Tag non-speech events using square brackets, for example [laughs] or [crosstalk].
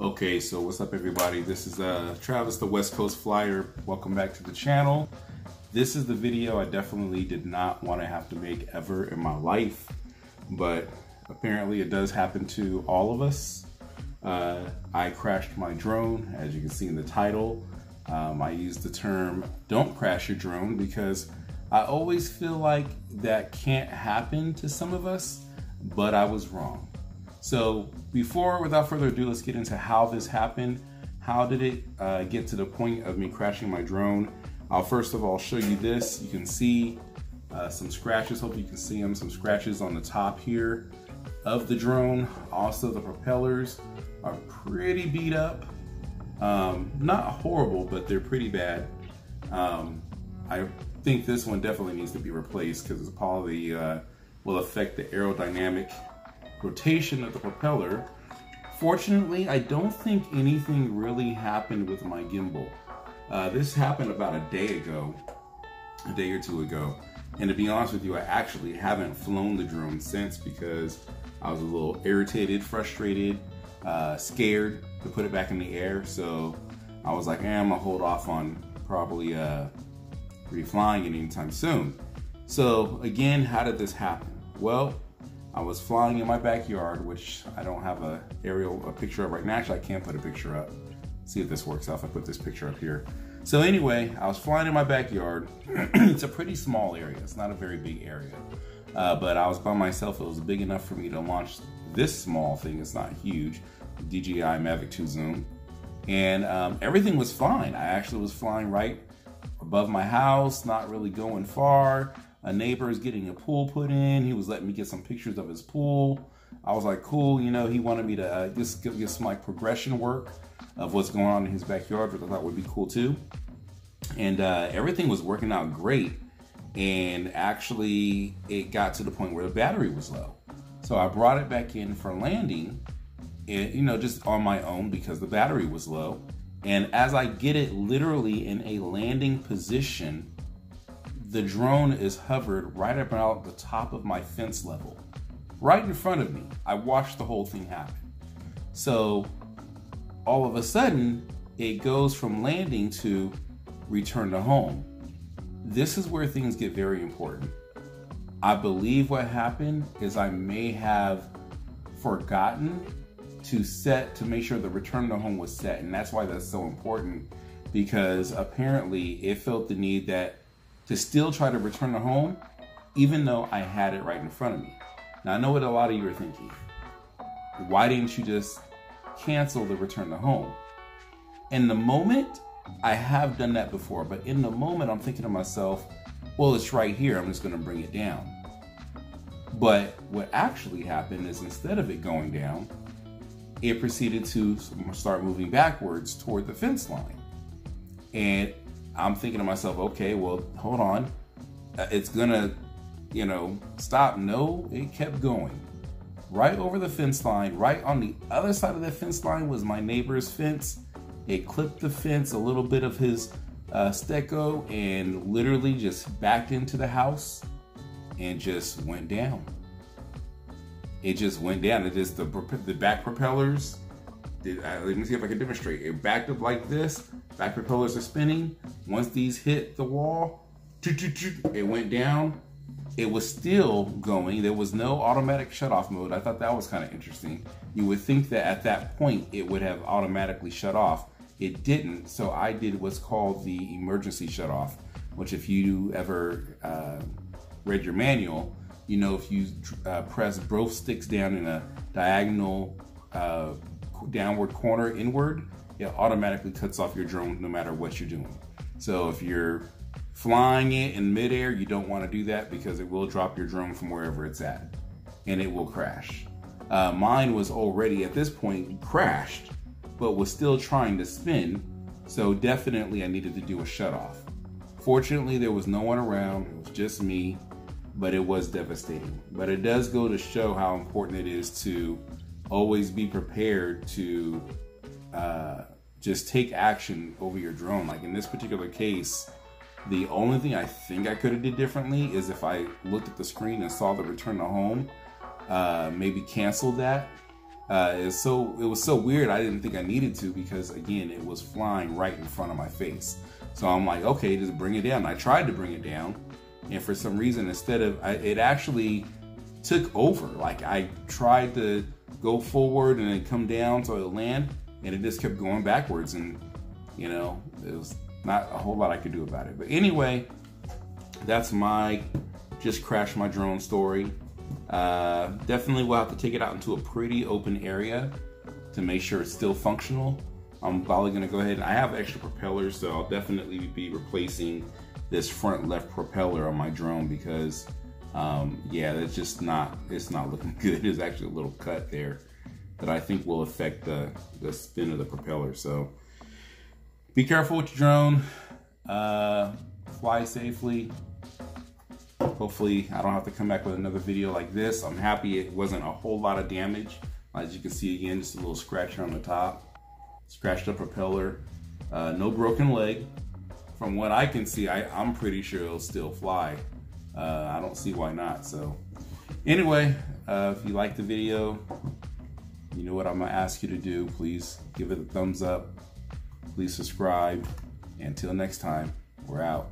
Okay, so what's up everybody? This is uh, Travis the West Coast Flyer. Welcome back to the channel. This is the video I definitely did not want to have to make ever in my life, but apparently it does happen to all of us. Uh, I crashed my drone, as you can see in the title. Um, I use the term don't crash your drone because I always feel like that can't happen to some of us, but I was wrong. So before, without further ado, let's get into how this happened. How did it uh, get to the point of me crashing my drone? I'll first of all show you this. You can see uh, some scratches, hope you can see them, some scratches on the top here of the drone. Also the propellers are pretty beat up. Um, not horrible, but they're pretty bad. Um, I think this one definitely needs to be replaced because it's probably uh, will affect the aerodynamic rotation of the propeller. Fortunately, I don't think anything really happened with my gimbal. Uh, this happened about a day ago, a day or two ago. And to be honest with you, I actually haven't flown the drone since because I was a little irritated, frustrated, uh, scared to put it back in the air. So I was like, eh, I'm gonna hold off on probably uh, reflying it anytime soon. So again, how did this happen? Well, I was flying in my backyard, which I don't have a aerial a picture of right now. Actually, I can put a picture up. See if this works out if I put this picture up here. So anyway, I was flying in my backyard. [clears throat] it's a pretty small area. It's not a very big area. Uh, but I was by myself. It was big enough for me to launch this small thing. It's not huge. DJI Mavic 2 Zoom. And um, everything was fine. I actually was flying right above my house, not really going far. A neighbor is getting a pool put in. He was letting me get some pictures of his pool. I was like, cool, you know, he wanted me to uh, just give, give some like progression work of what's going on in his backyard, which I thought would be cool too. And uh, everything was working out great. And actually, it got to the point where the battery was low. So I brought it back in for landing, and, you know, just on my own because the battery was low. And as I get it literally in a landing position, the drone is hovered right about the top of my fence level, right in front of me. I watched the whole thing happen. So all of a sudden, it goes from landing to return to home. This is where things get very important. I believe what happened is I may have forgotten to set to make sure the return to home was set, and that's why that's so important because apparently it felt the need that to still try to return to home, even though I had it right in front of me. Now, I know what a lot of you are thinking. Why didn't you just cancel the return to home? In the moment, I have done that before, but in the moment, I'm thinking to myself, well, it's right here. I'm just going to bring it down. But what actually happened is instead of it going down, it proceeded to start moving backwards toward the fence line. And I'm thinking to myself, okay, well, hold on. Uh, it's gonna, you know, stop. No, it kept going. Right over the fence line, right on the other side of the fence line was my neighbor's fence. It clipped the fence, a little bit of his uh, stucco, and literally just backed into the house and just went down. It just went down. It just the the back propellers. Did, uh, let me see if I can demonstrate. It backed up like this back propellers are spinning. Once these hit the wall, it went down. It was still going. There was no automatic shutoff mode. I thought that was kind of interesting. You would think that at that point it would have automatically shut off. It didn't, so I did what's called the emergency shutoff, which if you ever uh, read your manual, you know if you uh, press both sticks down in a diagonal uh, downward corner inward, it automatically cuts off your drone no matter what you're doing. So if you're flying it in midair, you don't want to do that because it will drop your drone from wherever it's at and it will crash. Uh, mine was already at this point crashed, but was still trying to spin. So definitely I needed to do a shut off. Fortunately, there was no one around. It was just me, but it was devastating. But it does go to show how important it is to always be prepared to uh, just take action over your drone. Like in this particular case, the only thing I think I could have did differently is if I looked at the screen and saw the return to home, uh, maybe cancel that uh, it's so it was so weird. I didn't think I needed to because again, it was flying right in front of my face. So I'm like, okay, just bring it down. I tried to bring it down, and for some reason, instead of I, it actually took over. Like I tried to go forward and then come down so it land, and it just kept going backwards. And you know, it was not a whole lot I could do about it. But anyway, that's my just crashed my drone story. Uh, definitely will have to take it out into a pretty open area to make sure it's still functional. I'm probably gonna go ahead and I have extra propellers, so I'll definitely be replacing this front left propeller on my drone because um, yeah, that's just not, it's not looking [laughs] good. There's actually a little cut there that I think will affect the, the spin of the propeller. So be careful with your drone, uh, fly safely, Hopefully I don't have to come back with another video like this. I'm happy it wasn't a whole lot of damage. As you can see again, just a little scratch on the top. Scratched up propeller. Uh, no broken leg. From what I can see, I, I'm pretty sure it'll still fly. Uh, I don't see why not. So anyway, uh, if you like the video, you know what I'm gonna ask you to do. Please give it a thumbs up. Please subscribe. Until next time, we're out.